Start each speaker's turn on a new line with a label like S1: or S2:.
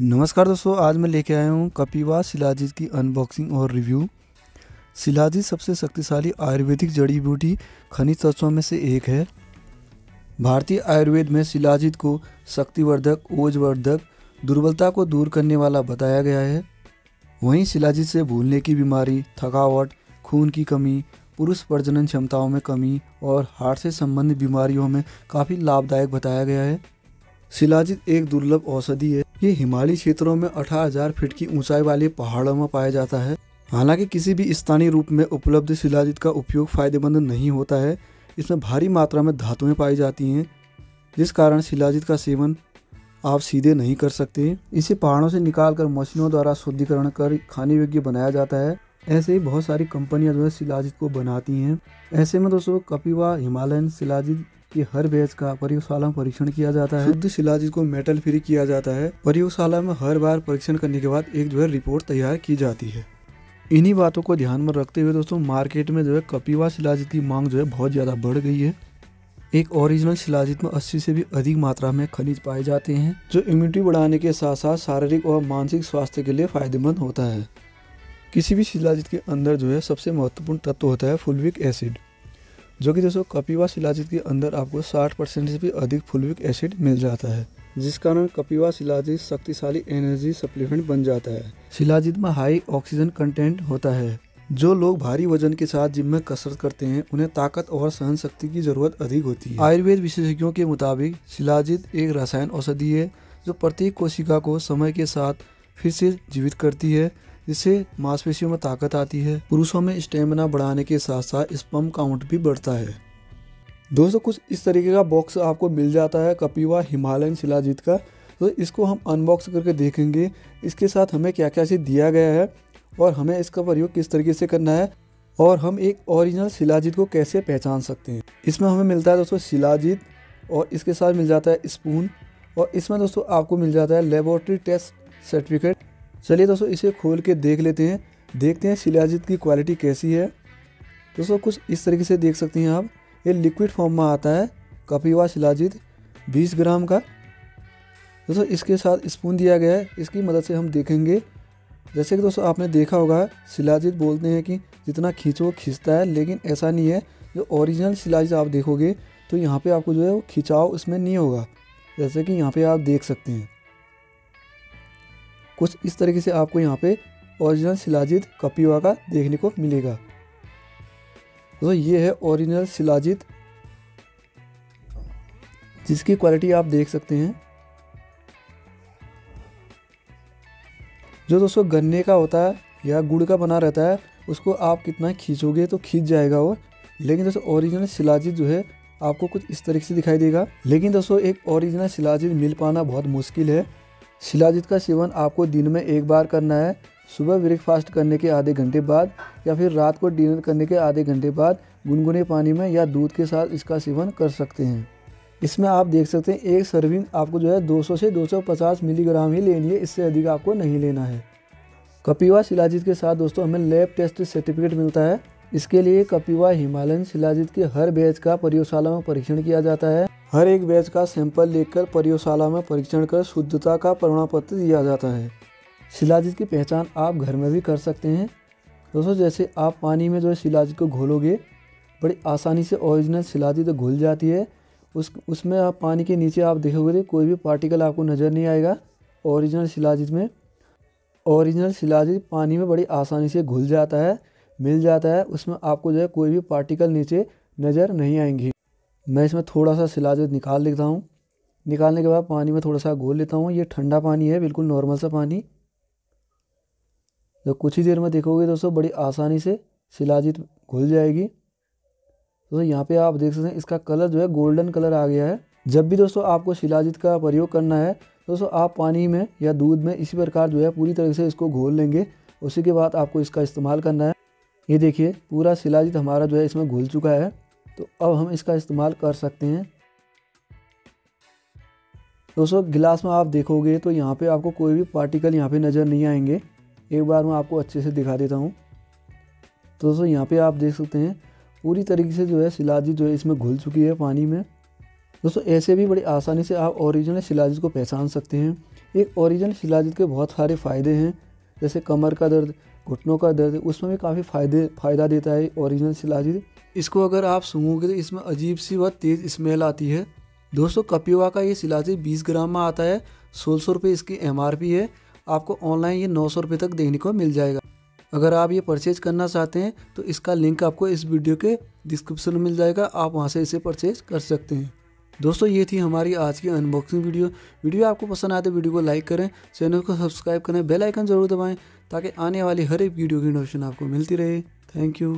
S1: नमस्कार दोस्तों, आज मैं लेके आया हूँ कपिवा शिलाजीत की अनबॉक्सिंग और रिव्यू शिलाजीत सबसे शक्तिशाली आयुर्वेदिक जड़ी बूटी खनिज तत्वों में से एक है। भारतीय आयुर्वेद में शिलाजीत को शक्तिवर्धक, ओजवर्धक, दुर्बलता को दूर करने वाला बताया गया है। वहीं शिलाजीत से भूलने की बीमारी, थकावट, खून की कमी, पुरुष प्रजनन क्षमताओं में कमी और हार्ट से संबंधित बीमारियों में काफ़ी लाभदायक बताया गया है। शिलाजीत एक दुर्लभ औषधि है। ये हिमालयी क्षेत्रों में अठारह हज़ार फीट की ऊंचाई वाले पहाड़ों में पाया जाता है। हालाँकि किसी भी स्थानीय रूप में उपलब्ध शिलाजित का उपयोग फ़ायदेमंद नहीं होता है। इसमें भारी मात्रा में धातुएँ पाई जाती हैं, जिस कारण शिलाजित का सेवन आप सीधे नहीं कर सकते। इसे पहाड़ों से निकाल कर मशीनों द्वारा शुद्धिकरण कर खाने योग्य बनाया जाता है। ऐसे ही बहुत सारी कंपनियाँ जो है शिलाजित को बनाती हैं। ऐसे में दोस्तों कपिवा, हिमालयन, शिलाजीत कि हर बैच का प्रयोगशाला में परीक्षण किया जाता है। शुद्ध शिलाजीत को मेटल फ्री किया जाता है, प्रयोगशाला में हर बार परीक्षण करने के बाद एक जो है रिपोर्ट तैयार की जाती है। इन्हीं बातों को ध्यान में रखते हुए दोस्तों, मार्केट में जो है कपिवा शिलाजीत की मांग जो है बहुत ज़्यादा बढ़ गई है। एक ओरिजिनल शिलाजीत में 80 से भी अधिक मात्रा में खनिज पाए जाते हैं, जो इम्यूनिटी बढ़ाने के साथ साथ शारीरिक और मानसिक स्वास्थ्य के लिए फ़ायदेमंद होता है। किसी भी शिलाजीत के अंदर जो है सबसे महत्वपूर्ण तत्व होता है फुलविक एसिड। जो कि दोस्तों कपिवा शिलाजित के अंदर आपको 60 परसेंट से भी अधिक फुलविक एसिड मिल जाता है, जिस कारण कपिवा शिलाजित शक्तिशाली एनर्जी सप्लीमेंट बन जाता है। शिलाजित में हाई ऑक्सीजन कंटेंट होता है। जो लोग भारी वज़न के साथ जिम में कसरत करते हैं, उन्हें ताकत और सहन शक्ति की ज़रूरत अधिक होती है। आयुर्वेद विशेषज्ञों के मुताबिक शिलाजित एक रसायन औषधि है, जो प्रत्येक कोशिका को समय के साथ फिर से जीवित करती है जिससे मांसपेशियों में ताकत आती है, पुरुषों में स्टेमिना बढ़ाने के साथ साथ स्पम काउंट भी बढ़ता है। दोस्तों, कुछ इस तरीके का बॉक्स आपको मिल जाता है, कपिवा हिमालयन शिलाजीत का। तो इसको हम अनबॉक्स करके देखेंगे, इसके साथ हमें क्या क्या चीज़ दिया गया है और हमें इसका प्रयोग किस तरीके से करना है और हम एक ओरिजिनल शिलाजीत को कैसे पहचान सकते हैं। इसमें हमें मिलता है दोस्तों शिलाजीत और इसके साथ मिल जाता है स्पून और इसमें दोस्तों आपको मिल जाता है लेबोरेटरी टेस्ट सर्टिफिकेट। चलिए दोस्तों, इसे खोल के देख लेते हैं। देखते हैं शिलाजीत की क्वालिटी कैसी है। दोस्तों, कुछ इस तरीके से देख सकते हैं आप। ये लिक्विड फॉर्म में आता है, कपिवा शिलाजीत 20 ग्राम का। दोस्तों, इसके साथ स्पून दिया गया है। इसकी मदद से हम देखेंगे। जैसे कि दोस्तों, आपने देखा होगा, शिलाजीत बोलते हैं कि जितना खींचो, खींचता है, लेकिन ऐसा नहीं है। जो ओरिजिनल शिलाजीत आप देखोगे तो यहाँ पे आपको जो है वो खिंचाव उसमें नहीं होगा। जैसे कि यहाँ पे आप देख सकते हैं। कुछ इस तरीके से आपको यहाँ पे ओरिजिनल शिलाजीत कपिवा का देखने को मिलेगा। तो ये है ओरिजिनल शिलाजीत। जिसकी क्वालिटी आप देख सकते हैं। जो दोस्तों गन्ने का होता है या गुड़ का बना रहता है, उसको आप कितना खींचोगे तो खींच जाएगा वो। लेकिन दोस्तों ओरिजिनल शिलाजीत जो है, आपको कुछ इस तरीके से दिखाई देगा। लेकिन दोस्तों एक ओरिजिनल शिलाजीत मिल पाना बहुत मुश्किल है। शिलाजीत का सेवन आपको दिन में एक बार करना है, सुबह ब्रेकफास्ट करने के आधे घंटे बाद या फिर रात को डिनर करने के आधे घंटे बाद गुनगुने पानी में या दूध के साथ इसका सेवन कर सकते हैं। इसमें आप देख सकते हैं, एक सर्विंग आपको जो है 200 से 250 मिलीग्राम ही लेनी है, इससे अधिक आपको नहीं लेना है। कपिवा शिलाजीत के साथ दोस्तों हमें लैब टेस्ट सर्टिफिकेट मिलता है। इसके लिए कपिवा हिमालयन शिलाजीत के हर बैच का प्रयोगशाला में परीक्षण किया जाता है। हर एक बैच का सैंपल लेकर प्रयोगशाला में परीक्षण कर शुद्धता का प्रमाण पत्र दिया जाता है। शिलाजीत की पहचान आप घर में भी कर सकते हैं। दोस्तों, जैसे आप पानी में जो है शिलाजीत को घोलोगे, बड़ी आसानी से ओरिजिनल शिलाजीत तो घुल जाती है। उस, उसमें आप पानी के नीचे आप देखोगे तो कोई भी पार्टिकल आपको नज़र नहीं आएगा ओरिजिनल शिलाजीत में। ओरिजिनल शिलाजीत पानी में बड़ी आसानी से घुल जाता है, मिल जाता है। उसमें आपको जो है कोई भी पार्टिकल नीचे नज़र नहीं आएँगी। मैं इसमें थोड़ा सा शिलाजित निकाल लेता हूँ। निकालने के बाद पानी में थोड़ा सा घोल लेता हूँ। ये ठंडा पानी है, बिल्कुल नॉर्मल सा पानी। तो कुछ ही देर में देखोगे दोस्तों, बड़ी आसानी से शिलाजित घुल जाएगी। दोस्तों, यहाँ पे आप देख सकते हैं, इसका कलर जो है गोल्डन कलर आ गया है। जब भी दोस्तों आपको शिलाजित का प्रयोग करना है, दोस्तों आप पानी में या दूध में इसी प्रकार जो है पूरी तरह से इसको घोल लेंगे। उसी के बाद आपको इसका इस्तेमाल करना है। ये देखिए, पूरा शिलाजित हमारा जो है इसमें घुल चुका है। तो अब हम इसका इस्तेमाल कर सकते हैं। दोस्तों, गिलास में आप देखोगे तो यहाँ पे आपको कोई भी पार्टिकल यहाँ पे नज़र नहीं आएँगे। एक बार मैं आपको अच्छे से दिखा देता हूँ। तो दोस्तों, यहाँ पे आप देख सकते हैं, पूरी तरीके से जो है सिलाजी जो है इसमें घुल चुकी है पानी में। दोस्तों, ऐसे भी बड़ी आसानी से आप ओरिजिनल शिलाजित को पहचान सकते हैं। एक ओरिजिनल शिलाजित के बहुत सारे फ़ायदे हैं, जैसे कमर का दर्द घुटनों का दर्द उसमें भी काफ़ी फ़ायदे, फ़ायदा देता है ओरिजिनल शिलाजित इसको अगर आप सूंघोगे तो इसमें अजीब सी व तेज़ स्मेल आती है। दोस्तों, कपिवा का ये शिलाजित बीस ग्राम में आता है, सोलह सौ रुपये इसकी एमआरपी है। आपको ऑनलाइन ये नौ सौ रुपये तक देखने को मिल जाएगा। अगर आप ये परचेज करना चाहते हैं तो इसका लिंक आपको इस वीडियो के डिस्क्रिप्शन में मिल जाएगा। आप वहाँ से इसे परचेज कर सकते हैं। दोस्तों, ये थी हमारी आज की अनबॉक्सिंग वीडियो वीडियो आपको पसंद आए तो वीडियो को लाइक करें चैनल को सब्सक्राइब करें बेल आइकन ज़रूर दबाएँ, ताकि आने वाली हर एक वीडियो की नोटिफिकेशन आपको मिलती रहे। Thank you